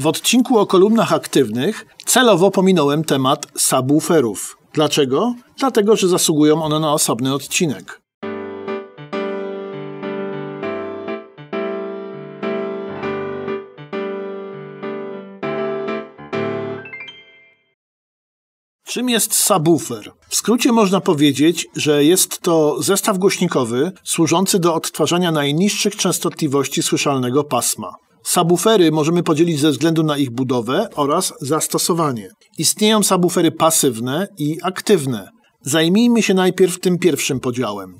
W odcinku o kolumnach aktywnych celowo pominąłem temat subwooferów. Dlaczego? Dlatego, że zasługują one na osobny odcinek. Czym jest subwoofer? W skrócie można powiedzieć, że jest to zestaw głośnikowy służący do odtwarzania najniższych częstotliwości słyszalnego pasma. Subwoofery możemy podzielić ze względu na ich budowę oraz zastosowanie. Istnieją subwoofery pasywne i aktywne. Zajmijmy się najpierw tym pierwszym podziałem.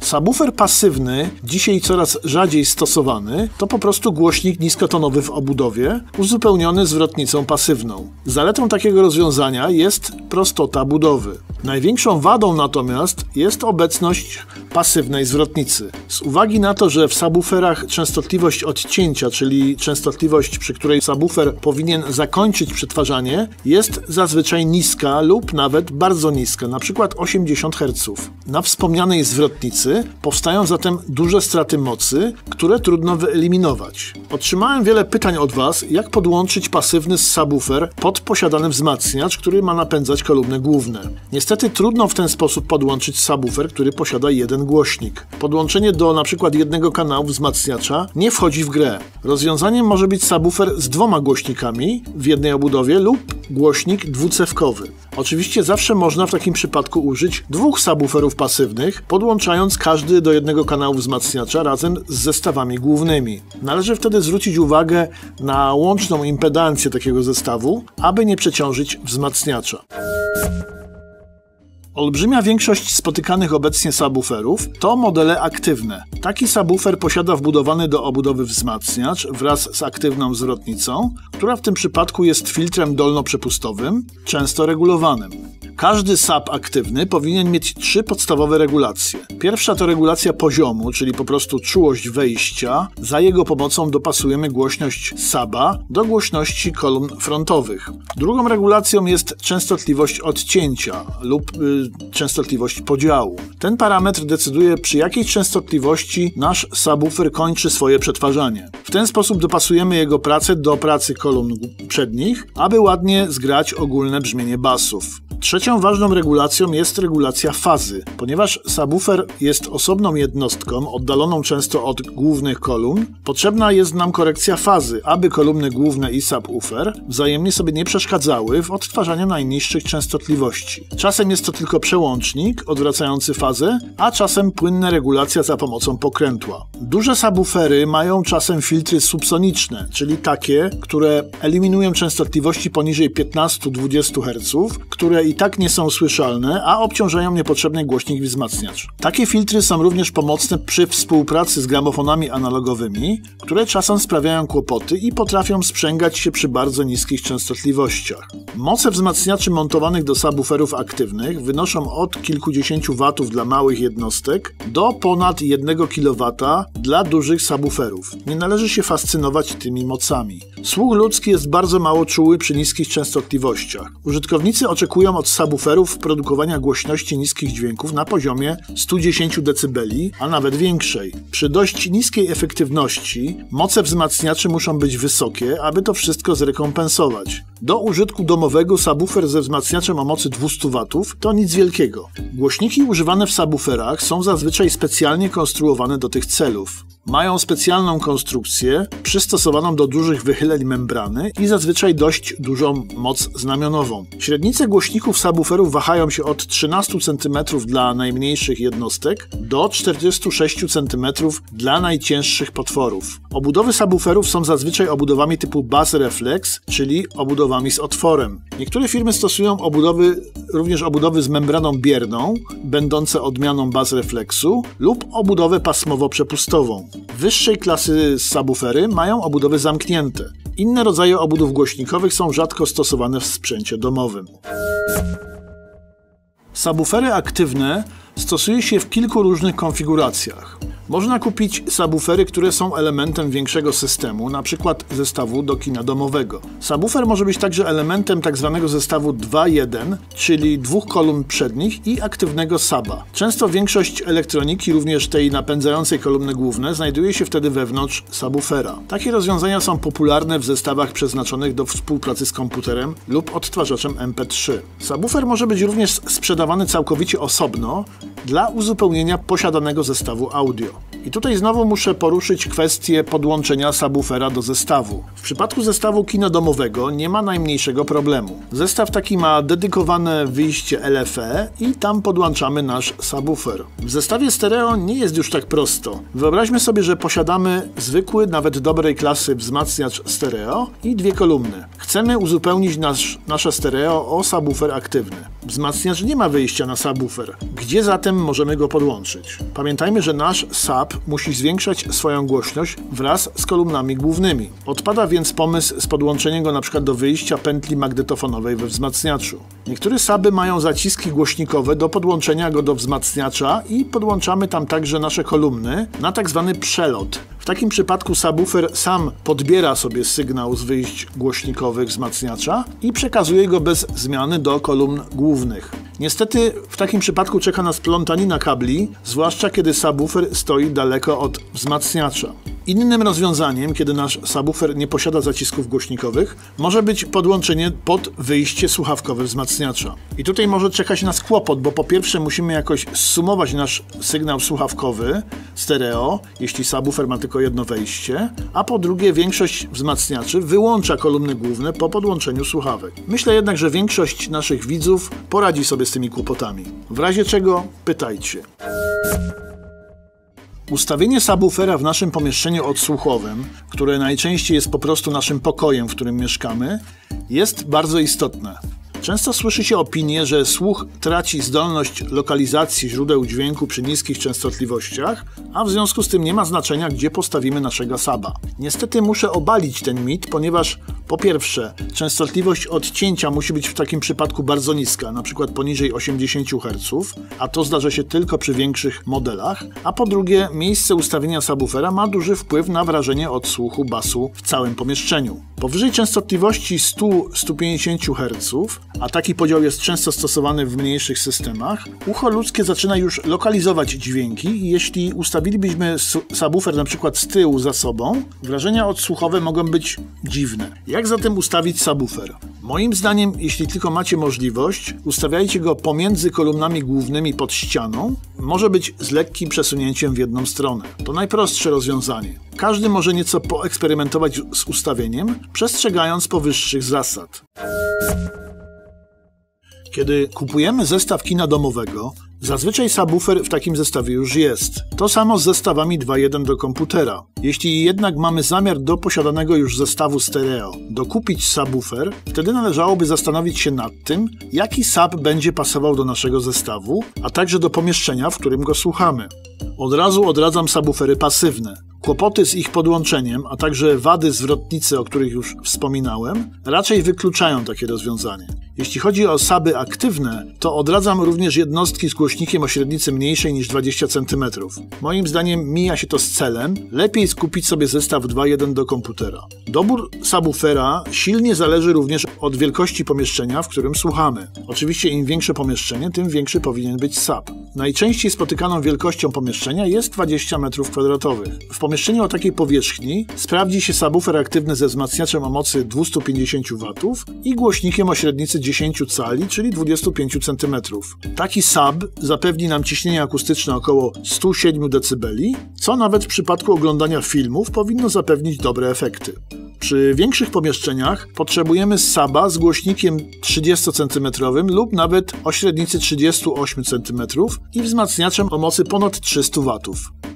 Subwoofer pasywny, dzisiaj coraz rzadziej stosowany, to po prostu głośnik niskotonowy w obudowie, uzupełniony zwrotnicą pasywną. Zaletą takiego rozwiązania jest prostota budowy. Największą wadą natomiast jest obecność pasywnej zwrotnicy. Z uwagi na to, że w subwooferach częstotliwość odcięcia, czyli częstotliwość, przy której subwoofer powinien zakończyć przetwarzanie, jest zazwyczaj niska lub nawet bardzo niska, np. 80 Hz. Na wspomnianej zwrotnicy powstają zatem duże straty mocy, które trudno wyeliminować. Otrzymałem wiele pytań od Was, jak podłączyć pasywny subwoofer pod posiadany wzmacniacz, który ma napędzać kolumny główne. Niestety trudno w ten sposób podłączyć subwoofer, który posiada jeden głośnik. Podłączenie do np. jednego kanału wzmacniacza nie wchodzi w grę. Rozwiązaniem może być subwoofer z dwoma głośnikami w jednej obudowie lub głośnik dwucewkowy. Oczywiście zawsze można w takim przypadku użyć dwóch subwooferów pasywnych, podłączając każdy do jednego kanału wzmacniacza razem z zestawami głównymi. Należy wtedy zwrócić uwagę na łączną impedancję takiego zestawu, aby nie przeciążyć wzmacniacza. Olbrzymia większość spotykanych obecnie subwooferów to modele aktywne. Taki subwoofer posiada wbudowany do obudowy wzmacniacz wraz z aktywną zwrotnicą, która w tym przypadku jest filtrem dolnoprzepustowym, często regulowanym. Każdy SAP aktywny powinien mieć trzy podstawowe regulacje. Pierwsza to regulacja poziomu, czyli po prostu czułość wejścia. Za jego pomocą dopasujemy głośność SABA do głośności kolumn frontowych. Drugą regulacją jest częstotliwość odcięcia lub y, częstotliwość podziału. Ten parametr decyduje przy jakiej częstotliwości nasz subwoofer kończy swoje przetwarzanie. W ten sposób dopasujemy jego pracę do pracy kolumn przednich, aby ładnie zgrać ogólne brzmienie basów. Trzecią ważną regulacją jest regulacja fazy. Ponieważ subwoofer jest osobną jednostką, oddaloną często od głównych kolumn, potrzebna jest nam korekcja fazy, aby kolumny główne i subwoofer wzajemnie sobie nie przeszkadzały w odtwarzaniu najniższych częstotliwości. Czasem jest to tylko przełącznik odwracający fazę, a czasem płynna regulacja za pomocą pokrętła. Duże subwoofery mają czasem filtry subsoniczne, czyli takie, które eliminują częstotliwości poniżej 15-20 Hz, które i tak nie są słyszalne, a obciążają niepotrzebnie głośnik i wzmacniacz. Takie filtry są również pomocne przy współpracy z gramofonami analogowymi, które czasem sprawiają kłopoty i potrafią sprzęgać się przy bardzo niskich częstotliwościach. Moce wzmacniaczy montowanych do subwooferów aktywnych wynoszą od kilkudziesięciu watów dla małych jednostek do ponad 1 kW dla dużych subwooferów. Nie należy się fascynować tymi mocami. Słuch ludzki jest bardzo mało czuły przy niskich częstotliwościach. Użytkownicy oczekują od subwooferów produkowania głośności niskich dźwięków na poziomie 110 dB, a nawet większej. Przy dość niskiej efektywności moce wzmacniaczy muszą być wysokie, aby to wszystko zrekompensować. Do użytku domowego subwoofer ze wzmacniaczem o mocy 200 W to nic wielkiego. Głośniki używane w subwooferach są zazwyczaj specjalnie konstruowane do tych celów. Mają specjalną konstrukcję przystosowaną do dużych wychyleń membrany i zazwyczaj dość dużą moc znamionową. Średnice głośników subwooferów wahają się od 13 cm dla najmniejszych jednostek do 46 cm dla najcięższych potworów. Obudowy subwooferów są zazwyczaj obudowami typu bass reflex, czyli obudowami z otworem. Niektóre firmy stosują obudowy, również obudowy z membraną bierną, będące odmianą bass reflexu lub obudowę pasmowo-przepustową. Wyższej klasy subwoofery mają obudowy zamknięte. Inne rodzaje obudów głośnikowych są rzadko stosowane w sprzęcie domowym. Subwoofery aktywne stosuje się w kilku różnych konfiguracjach. Można kupić subwoofery, które są elementem większego systemu, np. zestawu do kina domowego. Subwoofer może być także elementem tzw. Tak zestawu 2.1, czyli dwóch kolumn przednich i aktywnego suba. Często większość elektroniki, również tej napędzającej kolumny główne, znajduje się wtedy wewnątrz subwoofera. Takie rozwiązania są popularne w zestawach przeznaczonych do współpracy z komputerem lub odtwarzaczem MP3. Subwoofer może być również sprzedawany całkowicie osobno dla uzupełnienia posiadanego zestawu audio. I tutaj znowu muszę poruszyć kwestię podłączenia subwoofera do zestawu. W przypadku zestawu kina domowego nie ma najmniejszego problemu. Zestaw taki ma dedykowane wyjście LFE i tam podłączamy nasz subwoofer. W zestawie stereo nie jest już tak prosto. Wyobraźmy sobie, że posiadamy zwykły, nawet dobrej klasy wzmacniacz stereo i dwie kolumny. Chcemy uzupełnić nasz, nasze stereo o subwoofer aktywny. Wzmacniacz nie ma wyjścia na subwoofer. Gdzie zatem możemy go podłączyć? Pamiętajmy, że nasz sub musi zwiększać swoją głośność wraz z kolumnami głównymi. Odpada więc pomysł z podłączeniem go np. do wyjścia pętli magnetofonowej we wzmacniaczu. Niektóre suby mają zaciski głośnikowe do podłączenia go do wzmacniacza i podłączamy tam także nasze kolumny na tzw. Tak przelot. W takim przypadku subwoofer sam podbiera sobie sygnał z wyjść głośnikowych wzmacniacza i przekazuje go bez zmiany do kolumn głównych. Niestety w takim przypadku czeka nas plątanina kabli, zwłaszcza kiedy subwoofer stoi daleko od wzmacniacza. Innym rozwiązaniem, kiedy nasz subwoofer nie posiada zacisków głośnikowych, może być podłączenie pod wyjście słuchawkowe wzmacniacza. I tutaj może czekać nas kłopot, bo po pierwsze musimy jakoś sumować nasz sygnał słuchawkowy stereo, jeśli subwoofer ma tylko jedno wejście, a po drugie większość wzmacniaczy wyłącza kolumny główne po podłączeniu słuchawek. Myślę jednak, że większość naszych widzów poradzi sobie z tymi kłopotami. W razie czego pytajcie. Ustawienie subwoofera w naszym pomieszczeniu odsłuchowym, które najczęściej jest po prostu naszym pokojem, w którym mieszkamy, jest bardzo istotne. Często słyszy się opinię, że słuch traci zdolność lokalizacji źródeł dźwięku przy niskich częstotliwościach, a w związku z tym nie ma znaczenia, gdzie postawimy naszego saba. Niestety muszę obalić ten mit, ponieważ po pierwsze, częstotliwość odcięcia musi być w takim przypadku bardzo niska, np. poniżej 80 Hz, a to zdarza się tylko przy większych modelach, a po drugie, miejsce ustawienia subwoofera ma duży wpływ na wrażenie odsłuchu basu w całym pomieszczeniu. Powyżej częstotliwości 100-150 Hz a taki podział jest często stosowany w mniejszych systemach, ucho ludzkie zaczyna już lokalizować dźwięki i jeśli ustawilibyśmy subwoofer przykład z tyłu za sobą, wrażenia odsłuchowe mogą być dziwne. Jak zatem ustawić subwoofer? Moim zdaniem, jeśli tylko macie możliwość, ustawiajcie go pomiędzy kolumnami głównymi pod ścianą, może być z lekkim przesunięciem w jedną stronę. To najprostsze rozwiązanie. Każdy może nieco poeksperymentować z ustawieniem, przestrzegając powyższych zasad. Kiedy kupujemy zestaw kina domowego, zazwyczaj subwoofer w takim zestawie już jest. To samo z zestawami 2.1 do komputera. Jeśli jednak mamy zamiar do posiadanego już zestawu stereo dokupić subwoofer, wtedy należałoby zastanowić się nad tym, jaki sub będzie pasował do naszego zestawu, a także do pomieszczenia, w którym go słuchamy. Od razu odradzam subwoofery pasywne. Kłopoty z ich podłączeniem, a także wady zwrotnicy, o których już wspominałem, raczej wykluczają takie rozwiązanie. Jeśli chodzi o saby aktywne, to odradzam również jednostki z głośnikiem o średnicy mniejszej niż 20 cm. Moim zdaniem mija się to z celem, lepiej skupić sobie zestaw 2.1 do komputera. Dobór subwoofera silnie zależy również od wielkości pomieszczenia, w którym słuchamy. Oczywiście im większe pomieszczenie, tym większy powinien być sub. Najczęściej spotykaną wielkością pomieszczenia jest 20 m2. W pomieszczeniu o takiej powierzchni sprawdzi się subwoofer aktywny ze wzmacniaczem o mocy 250 W i głośnikiem o średnicy 10 cali, czyli 25 cm. Taki sub zapewni nam ciśnienie akustyczne około 107 dB, co nawet w przypadku oglądania filmów powinno zapewnić dobre efekty. Przy większych pomieszczeniach potrzebujemy suba z głośnikiem 30 cm lub nawet o średnicy 38 cm i wzmacniaczem o mocy ponad 300 W.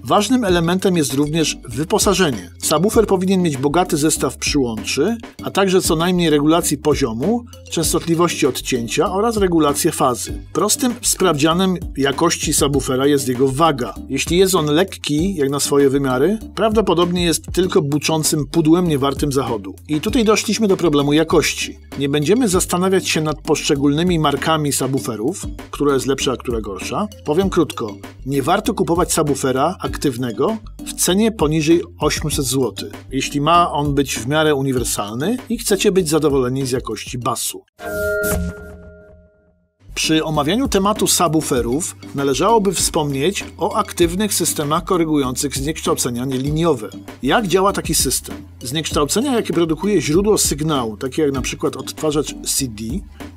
Ważnym elementem jest również wyposażenie. Subwoofer powinien mieć bogaty zestaw przyłączy, a także co najmniej regulacji poziomu, częstotliwości odcięcia oraz regulację fazy. Prostym sprawdzianem jakości subwoofera jest jego waga. Jeśli jest on lekki, jak na swoje wymiary, prawdopodobnie jest tylko buczącym pudłem niewartym zachodu. I tutaj doszliśmy do problemu jakości. Nie będziemy zastanawiać się nad poszczególnymi markami subwooferów, która jest lepsza, a która gorsza. Powiem krótko, nie warto kupować subwoofera aktywnego w cenie poniżej 800 zł, jeśli ma on być w miarę uniwersalny i chcecie być zadowoleni z jakości basu. Przy omawianiu tematu subwooferów należałoby wspomnieć o aktywnych systemach korygujących zniekształcenia nieliniowe. Jak działa taki system? Zniekształcenia, jakie produkuje źródło sygnału, takie jak np. odtwarzacz CD,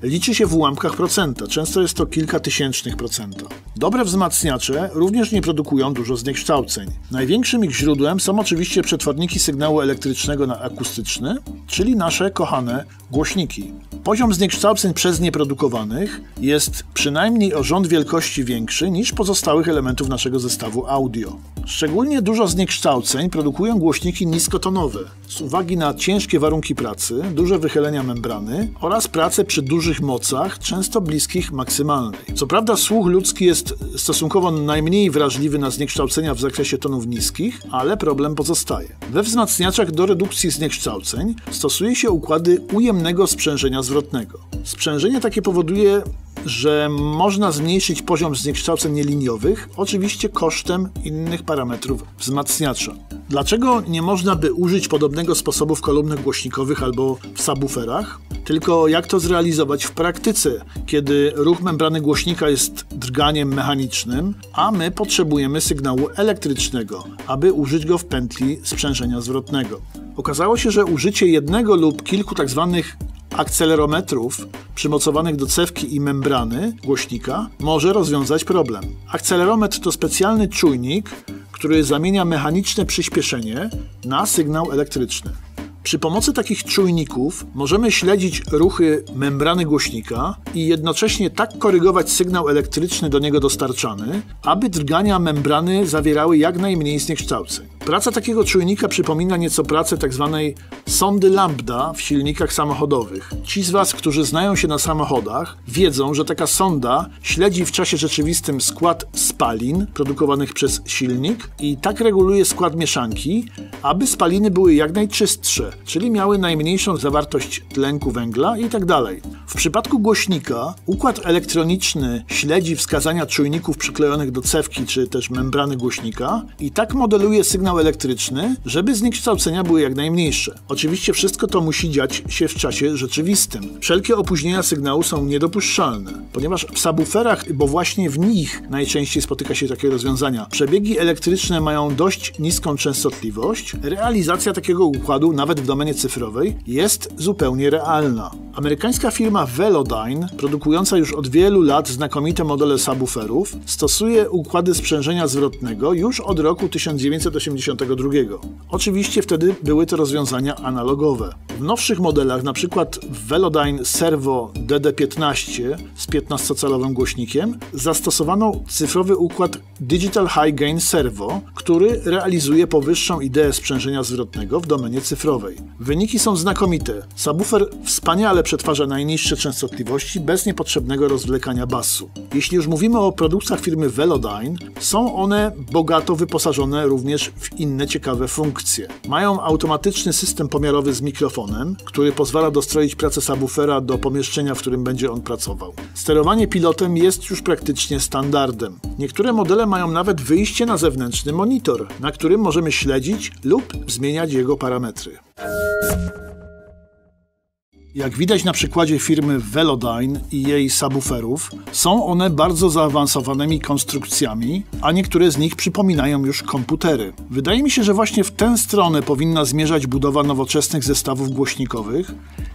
liczy się w ułamkach procenta, często jest to kilka tysięcznych procenta. Dobre wzmacniacze również nie produkują dużo zniekształceń. Największym ich źródłem są oczywiście przetworniki sygnału elektrycznego na akustyczny, czyli nasze kochane głośniki. Poziom zniekształceń przez nieprodukowanych jest przynajmniej o rząd wielkości większy niż pozostałych elementów naszego zestawu audio. Szczególnie dużo zniekształceń produkują głośniki niskotonowe z uwagi na ciężkie warunki pracy, duże wychylenia membrany oraz pracę przy dużych mocach, często bliskich maksymalnej. Co prawda słuch ludzki jest stosunkowo najmniej wrażliwy na zniekształcenia w zakresie tonów niskich, ale problem pozostaje. We wzmacniaczach do redukcji zniekształceń stosuje się układy ujemnego sprzężenia zwrotnego. Sprzężenie takie powoduje że można zmniejszyć poziom zniekształceń nieliniowych, oczywiście kosztem innych parametrów wzmacniacza. Dlaczego nie można by użyć podobnego sposobu w kolumnach głośnikowych albo w subwooferach? Tylko jak to zrealizować w praktyce, kiedy ruch membrany głośnika jest drganiem mechanicznym, a my potrzebujemy sygnału elektrycznego, aby użyć go w pętli sprzężenia zwrotnego? Okazało się, że użycie jednego lub kilku tzw. Akcelerometrów przymocowanych do cewki i membrany głośnika może rozwiązać problem. Akcelerometr to specjalny czujnik, który zamienia mechaniczne przyspieszenie na sygnał elektryczny. Przy pomocy takich czujników możemy śledzić ruchy membrany głośnika i jednocześnie tak korygować sygnał elektryczny do niego dostarczany, aby drgania membrany zawierały jak najmniej zniekształceń. Praca takiego czujnika przypomina nieco pracę tzw. Tak sondy lambda w silnikach samochodowych. Ci z Was, którzy znają się na samochodach, wiedzą, że taka sonda śledzi w czasie rzeczywistym skład spalin produkowanych przez silnik i tak reguluje skład mieszanki, aby spaliny były jak najczystsze, czyli miały najmniejszą zawartość tlenku węgla itd. Tak w przypadku głośnika układ elektroniczny śledzi wskazania czujników przyklejonych do cewki czy też membrany głośnika i tak modeluje sygnał elektryczny, żeby zniekształcenia były jak najmniejsze. Oczywiście wszystko to musi dziać się w czasie rzeczywistym. Wszelkie opóźnienia sygnału są niedopuszczalne, ponieważ w subwooferach, bo właśnie w nich najczęściej spotyka się takie rozwiązania, przebiegi elektryczne mają dość niską częstotliwość, realizacja takiego układu nawet w domenie cyfrowej jest zupełnie realna. Amerykańska firma Velodyne, produkująca już od wielu lat znakomite modele subwooferów, stosuje układy sprzężenia zwrotnego już od roku 1982. Oczywiście wtedy były to rozwiązania analogowe. W nowszych modelach, np. Velodyne Servo DD15 z 15-calowym głośnikiem, zastosowano cyfrowy układ Digital High Gain Servo, który realizuje powyższą ideę sprzężenia zwrotnego w domenie cyfrowej. Wyniki są znakomite. Subwoofer wspaniale przetwarza najniższe częstotliwości bez niepotrzebnego rozwlekania basu. Jeśli już mówimy o produktach firmy Velodyne, są one bogato wyposażone również w inne ciekawe funkcje. Mają automatyczny system pomiarowy z mikrofonem, który pozwala dostroić pracę subwoofera do pomieszczenia, w którym będzie on pracował. Sterowanie pilotem jest już praktycznie standardem. Niektóre modele mają nawet wyjście na zewnętrzny monitor, na którym możemy śledzić lub zmieniać jego parametry. Jak widać na przykładzie firmy Velodyne i jej subwooferów, są one bardzo zaawansowanymi konstrukcjami, a niektóre z nich przypominają już komputery. Wydaje mi się, że właśnie w tę stronę powinna zmierzać budowa nowoczesnych zestawów głośnikowych,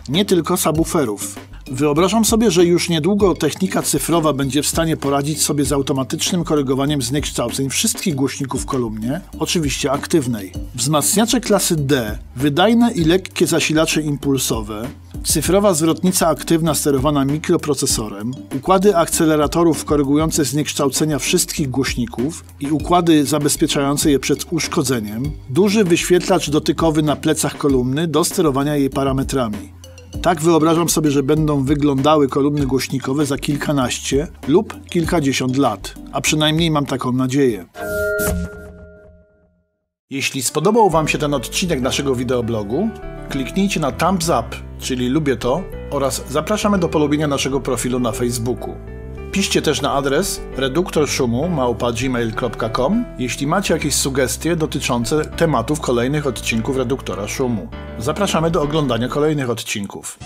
nie tylko subwooferów. Wyobrażam sobie, że już niedługo technika cyfrowa będzie w stanie poradzić sobie z automatycznym korygowaniem zniekształceń wszystkich głośników w kolumnie, oczywiście aktywnej. Wzmacniacze klasy D, wydajne i lekkie zasilacze impulsowe, cyfrowa zwrotnica aktywna sterowana mikroprocesorem, układy akceleratorów korygujące zniekształcenia wszystkich głośników i układy zabezpieczające je przed uszkodzeniem, duży wyświetlacz dotykowy na plecach kolumny do sterowania jej parametrami. Tak wyobrażam sobie, że będą wyglądały kolumny głośnikowe za kilkanaście lub kilkadziesiąt lat, a przynajmniej mam taką nadzieję. Jeśli spodobał Wam się ten odcinek naszego wideoblogu, kliknijcie na thumbs up, czyli lubię to, oraz zapraszamy do polubienia naszego profilu na Facebooku. Piszcie też na adres reduktorszumu.gmail.com jeśli macie jakieś sugestie dotyczące tematów kolejnych odcinków Reduktora Szumu. Zapraszamy do oglądania kolejnych odcinków.